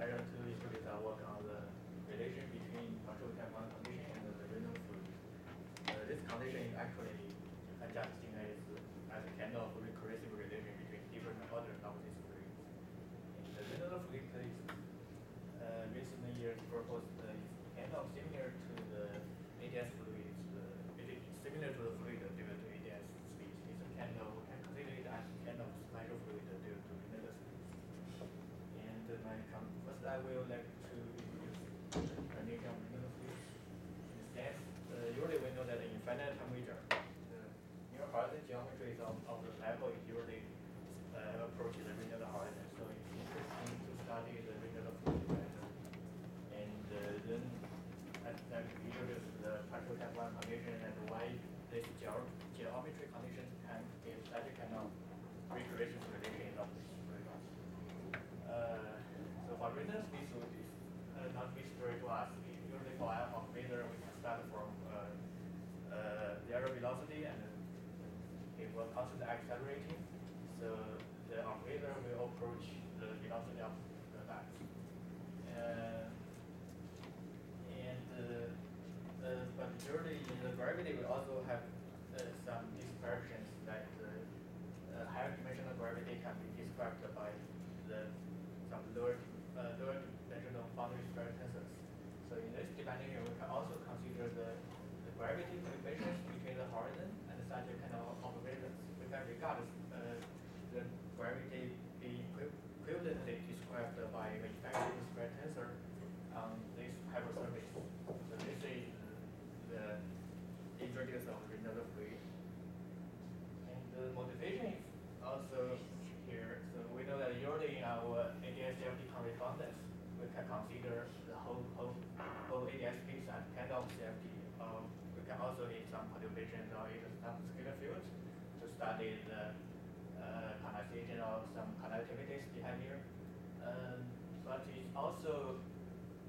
pleasure to introduce our work on the relation between Petrov type one condition and the Rindler fluid. Uh, this condition is actually adjusting as, as a kind of recursive relation between different orders of this fluid. the Rindler fluid is uh, recent years proposed uh, is kind of similar to the ADS fluid. Uh, similar to the fluid due to ADS space. It's a kind of, we can consider it as kind of special fluid due to Rindler space. And uh, my com- I will like to introduce the condition of Rindler fluid. In sense, uh, usually we know that in finite time temperature, the near horizon geometry of, of the level is usually uh, approaches the Rindler horizon. So it's interesting to study the Rindler fluid better. And uh, then I like to introduce the Petrov type 1 condition and why this geo geometry condition can give such a kind of recursion relation of this fluid. Uh, fluid is uh, not mystery to us. Usually for alpha phasor, we can start from uh, uh, zero velocity and it will constantly accelerating. So the operator will approach the velocity of the mass. Uh, and uh, uh, but usually in the gravity, we also have uh, some dispersions that uh, higher dimensional gravity can be described by the some lower uh, lower tensors. So in this definition, we can also consider the, the gravity coefficients between the horizon and such kind of observations. We can regard uh, the gravity being equivalently described by the effective square tensor on this hypersurface. So this is the introduce of Rindler fluid. And the motivation is also here. So we know that usually in our ADS-CFT correspondence, we can consider the whole whole as kind of CFT. Um, we can also in some perturbations or even some scalar fields to study the uh, condensation of some conductivities behavior. Um, but it also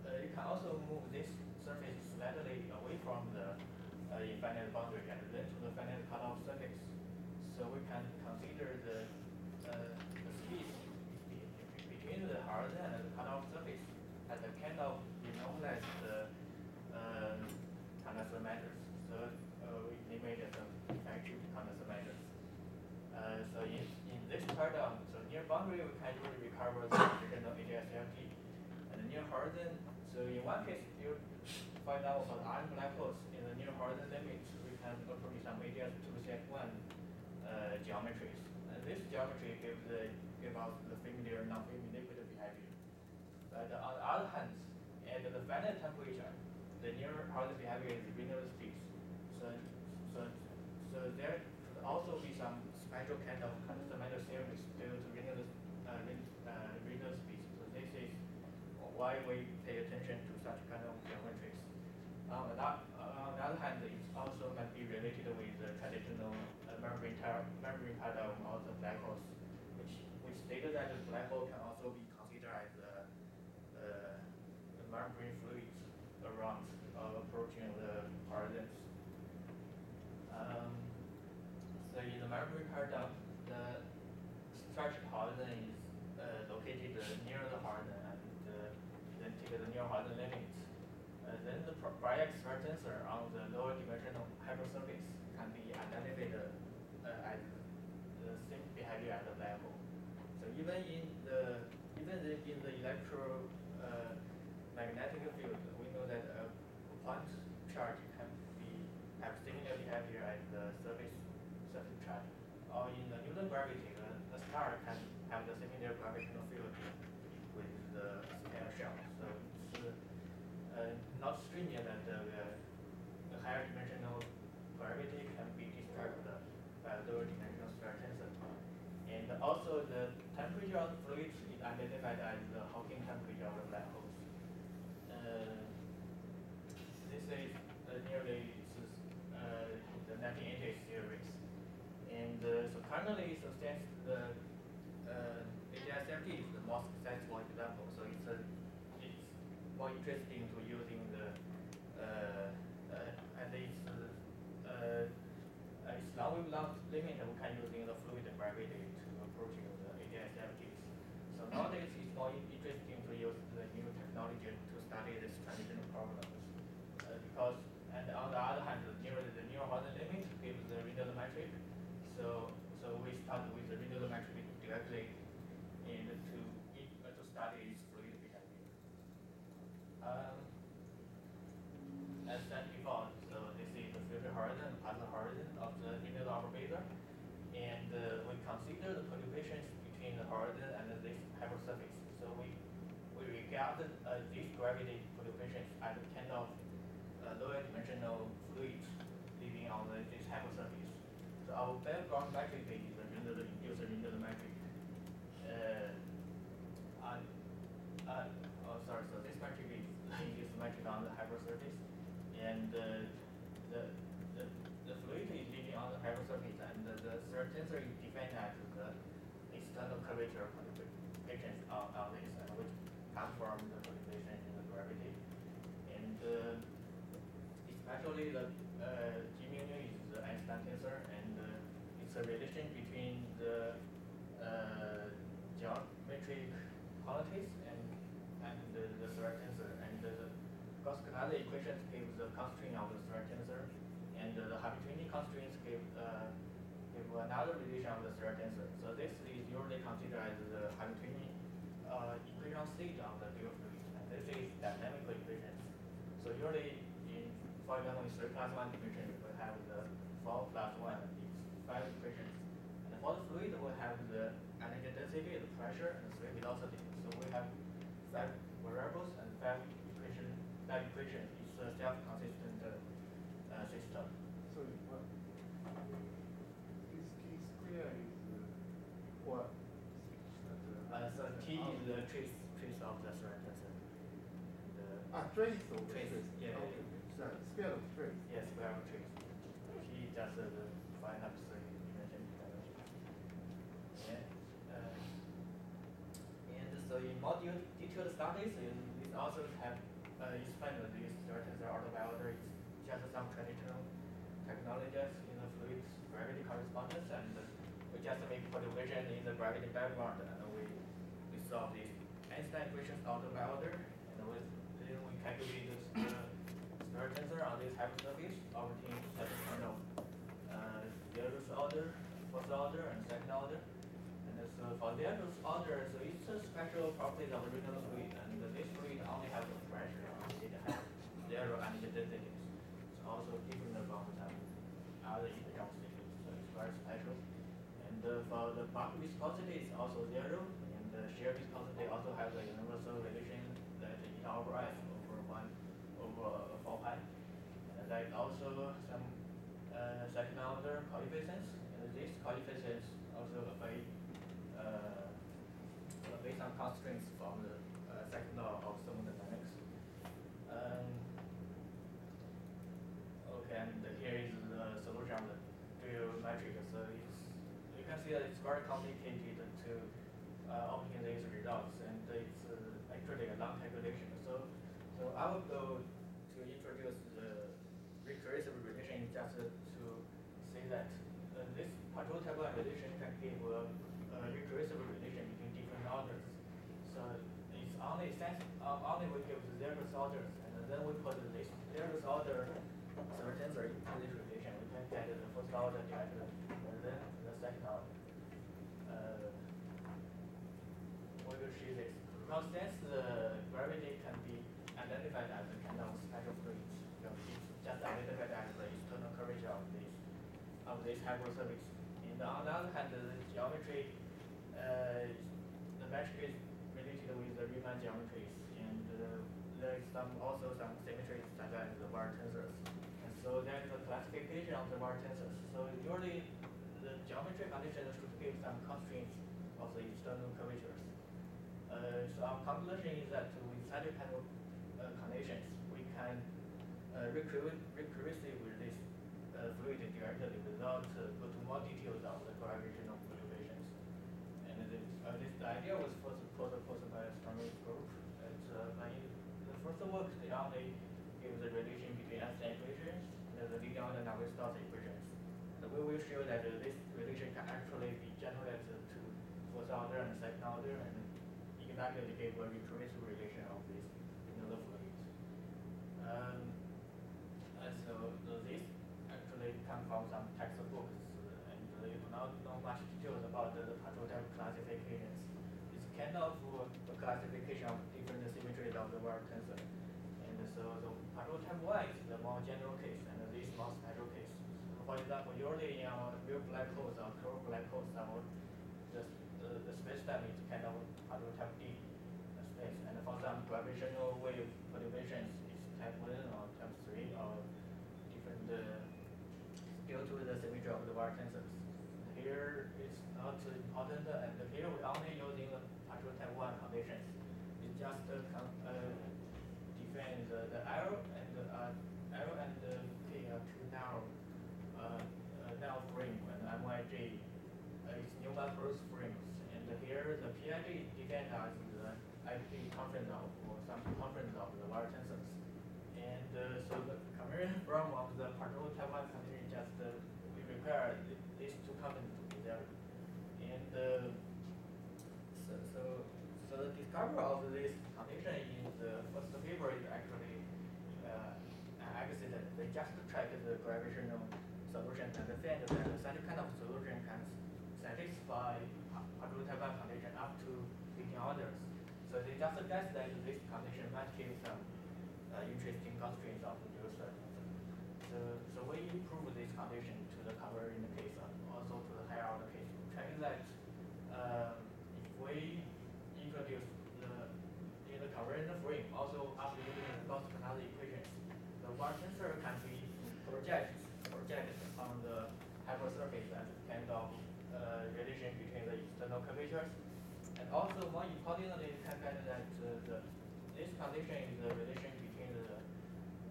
uh, you can also move this surface slightly away from the uh, infinite boundary and then to the finite cutoff surface. So we can consider the, uh, the speed between the horizon and the cutoff surface as a kind of renormalized uh, condenser measures. So uh, we name it as a effective condenser measures. Uh, so in, in this paradigm, so near boundary we can usually recover the original ADS-CFT. And the near horizon, so in one case you find out about iron black holes in the near horizon limit, we can approach some ADS-2CF1 uh, geometries. And this geometry gives the give us the familiar non-film behavior. But on the other hand, at the finite temperature, the near horizon behavior is Rindler space. So, so, so there could also be some special kind of fundamental series due to Rindler, uh, uh, Rindler space. So this is why we pay attention to such kind of geometries. On the, uh, on the other hand, it also might be related with the traditional uh, membrane, membrane paradigm of the black holes, which, which stated that the black hole can also be considered as a, uh, the membrane fluids around uh, approaching the horizons. Um, so in the paradigm, the structured horizon is uh, located near the horizon and uh, then take the near horizon limit. Uh, then the Bragg square tensor on the lower dimensional hypersurface can be identified uh, as the same behavior at the level. So even in the even in the electro uh, field, we know that a point charge can be have similar behavior as the surface surface charge. Or in the Newton gravity, the, the star can have the similar gravitational field with the scalar shell. So it's uh, not stringent that the, higher dimensional gravity can be described by lower dimensional square tensor. And also the temperature of the fluid is identified as the Hawking temperature of the black holes. Uh, this is uh, nearly uh, the 1980 series. And uh, so currently, so since the uh, ADS-CFT the successful example, so it's a, it's more interesting to using the uh, uh, at least uh, uh, it's long wave limit we can using the fluid gravity to approaching the ADS-CFTs. So nowadays it's more interesting to use the technology to study this transitional problems. Uh, because, and on the other hand, the near the near horizon limit gives the Rindler metric. So, so we start with the Rindler metric directly and to, uh, to study its fluid behavior. Um, as said before, so this is the future horizon, partial horizon of the Rindler operator. And uh, we consider the perturbations between the horizon and this hypersurface. So we, we regard uh, these gravity perturbations a kind of uh, lower dimensional fluids living on the, this hypersurface. So our background metric is the Rindler, induced Rindler metric. Uh, and, uh, oh, sorry, so this metric is induced metric on the hypersurface. And uh, the, the, the fluid is living on the hypersurface and the, the tensor is defined as the external curvature of perturbations on, on this, and which come from the perturbation in the gravity. And uh, especially the uh, G mu is the Einstein tensor, and uh, it's a relation between the uh, geometric quantities and and the, the tensor, and the Gauss-Codazzi equations give the constraint of the third tensor, and the Hamiltonian constraints give uh, give another relation of the third tensor. So this is usually considered as the Hamiltonian uh, state of the dual fluid, and this is dynamical equations. So usually in, for example, in three plus one dimension, we have the four plus one is five equations. And for the fluid, we have the energy density, the pressure, and the three velocity. So we have five variables and five equation. That equation is a self-consistent uh, system. So what? This T square is uh, what? Uh, so T is the trace of the third tensor. And, uh, Ah, trace of Trace, trace. yeah, yeah, Okay, so square of trace. Yes, we have a trace. T just uh, the find up three dimension dimension. And, uh, and so in more de- detailed studies, in these authors have uh, explained that these autobiology is just some traditional technologies in the fluid gravity correspondence, and we just make perturbation in the gravity background, and we, we solve these Einstein equations autobiology, and we, then we calculate the uh, third tensor on this hypersurface, such kind of uh, zeroth order, first order, and second order. And so for the zeroth order, so it's a special property of the Rindler fluid, and this fluid only has a pressure, it. Has zero energy density. So also from the other integral states, so it's very special. And uh, for the bulk viscosity, it's also zero, the shear viscosity also has a universal relation that e over f over one over four pi. And there is also some uh, second order coefficients, and these coefficients also obey uh, based on constraints from the uh, second law of thermodynamics. Um, okay, and here is the solution of the dual metric. So it's, you can see that it's very complicated uh, obtain these results, and it's uh, actually a long calculation. So, so I will go to introduce the recursive relation just to say that uh, this partial table relation can give a, a recursive relation between different orders. So it's only sense, uh, only we give the zeroth orders, and then we put this zeroth order third tensor into this relation. We can get the first order directly, and then the second order. Uh, we will Because since the gravity can be identified as a kind of special fluid, you know, it's just identified as the external curvature of this of this hypersurface. And on the other hand, the geometry, uh, the metric is related with the Riemann geometries, and uh, there is some also some symmetries such as the Weyl tensors. And so there is a classification of the Weyl tensors. So usually the geometry conditions should give some constraints of the external curvatures. Uh, so our conclusion is that with such a kind of conditions, we can uh, recur recursive with this uh, fluid directly without go to more details of the gravitational perturbations. And this, this the idea was first proposed by Strominger's group. It's, uh, the first work, they only give the relation between Einstein equations and the leading order Navier-Stokes equations. And we will show that uh, this relation can actually be generalized to first order and second order and exactly give a recursive relation of this Um, uh, so this actually come from some textbooks, uh, and they do not know much details about the Petrov type classifications. It's kind of a classification of different symmetries of the Weyl tensor. And so the Petrov type one is the more general case, and this more special case. For example, usually in our real black holes or curved black holes, our the, the, the space-time is kind of Petrov type D uh, space, and for some gravitational wave perturbations, it's type one or type three or different uh, due to the symmetry of the Weyl tensors. Here it's not important, and here we only using Petrov type one conditions. It just uh, uh, define the, the L and uh, L and the K are two narrow uh, uh, narrow frame, and MYJ uh, is Newman Penrose frames. And here the PID defined as the IP conference of or some conference of the Weyl tensors. And uh, so the conversion from of the Petrov type one just uh, we require th- these two constants to be there. And uh, so, so so the discovery of this condition in the first paper is actually uh, an accident. They just tried the gravitational solution and they found that such kind of solution can satisfy pa- Petrov one condition up to 15 orders. Just suggest that this condition might give some uh, interesting constraints of the user. So, so we improve this condition to the cover in the case and also to the higher order case. Checking that um, if we introduce the in the covariant frame, also after using the Gauss Codazzi equations, the one tensor can be project project on the hypersurface as kind of uh, relation between the external curvatures. And also more importantly, you can get that uh, the this condition is the relation between the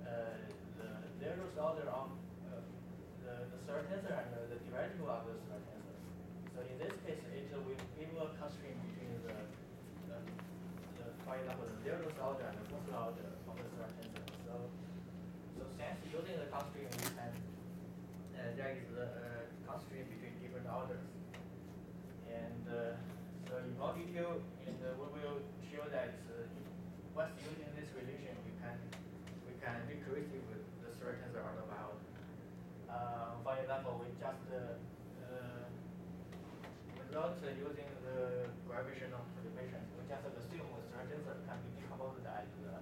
uh, the zeroth order of uh, the the third tensor and the, the derivative of the third tensor. So in this case, it will give a constraint between the, the, the for example, the zeroth order and the first order of the tensor. So so since using the constraint, we can uh, there is the uh, constraint between different orders. And uh, so in more detail, and uh, we will show that uh, once using this relation, we can we can with the tensor order by order. Uh, for example, we just uh, uh, without uh, using the gravitational perturbation, we just assume the third tensor can be decomposed at the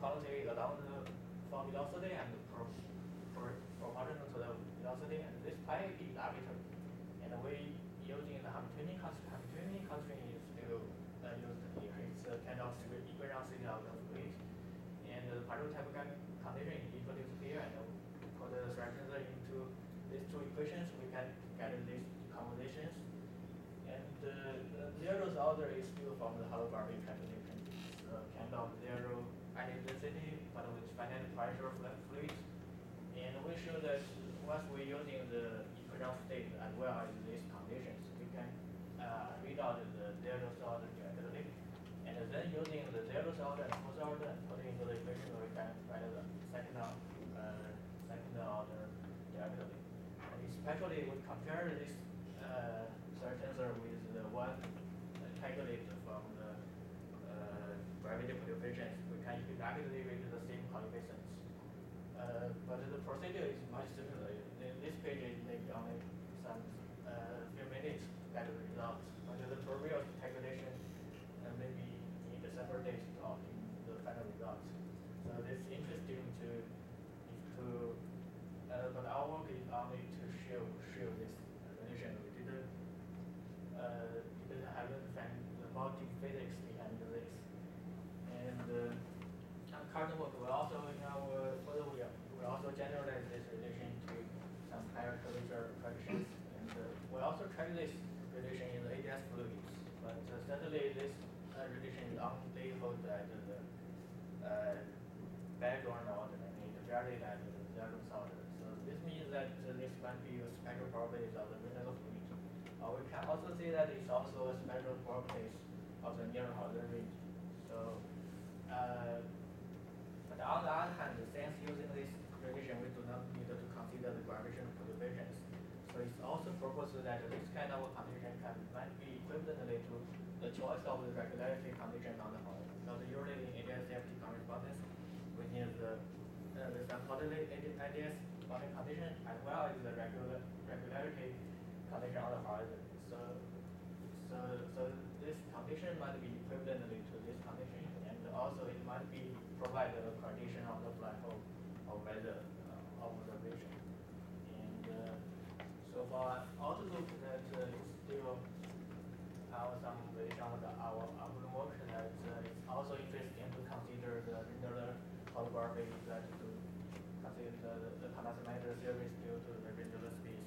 along the for velocity and pro, pro, proportional to the velocity, and this pi is arbitrary. And we using the Hamiltonian constraint, Hamiltonian constraint is still uh, used here. It's a kind of equilibrium signal of the fluid. And the Petrov type con- condition is introduced here, and put the tensor into these two equations, we can get these compositions. And uh, the zeroth order is still from the holographic calculation. It's uh, kind of zero but with finite pressure fluid. And we show that once we're using the equilibrium state as well as these conditions, we can uh, read out the zeroth order directly. And then using the zeroth order and first order and put into the equation, we can write the second order, uh, second order. Especially we compare this uh, tensor with the one calculated from the uh, gravity exactly reach the same calculations. Uh, but the procedure is much simpler. This page, takes only some uh, few minutes get the results. But the previous calculation uh, maybe need separate days to obtain the final results. So this is interesting to to uh, but our work is only to show show this relation. We didn't uh, didn't haven't find the multi physics behind this. And uh, on current work, we also our further we, we also generalize this relation to some higher curvature predictions. And uh, we also track this relation in the ADS fluids. But uh, certainly this uh, relation is only hold at the uh, background order and it barely at the zeroth order. So this means that uh, this might be a special properties of the Rindler fluid. Uh, we can also see that it's also a special properties of the near order range. So uh, on the other hand, since using this relation, we do not need to consider the gravitational perturbations. So it's also proposed that this kind of condition can might be equivalently to the choice of the regularity condition on the whole. Because usually in ADS-CFT correspondence, we need the uh, with some totally ide- ideas about the condition as well as the regular regularity condition on the horizon. So, so, so this condition might be equivalently to this condition, and also it might be provide since in the ATM space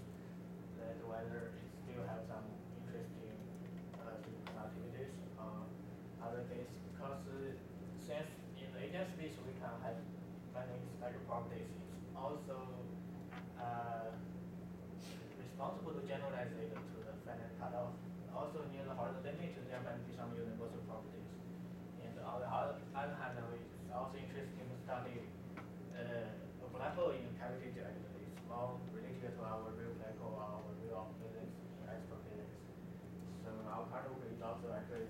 that whether it still has some interesting uh activities or other things. Because uh since in the agent space we can have many special properties it's also uh, responsible to generalize it to the finite cutoff. Also near the horizon limit, there might be some universal properties. And on the other hand, it's also interesting to study uh, a black hole in cavity directly. It's more related to our real black hole, our real physics, astrophysics. So our current work is also actually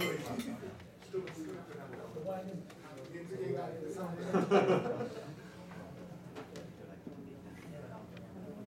doing.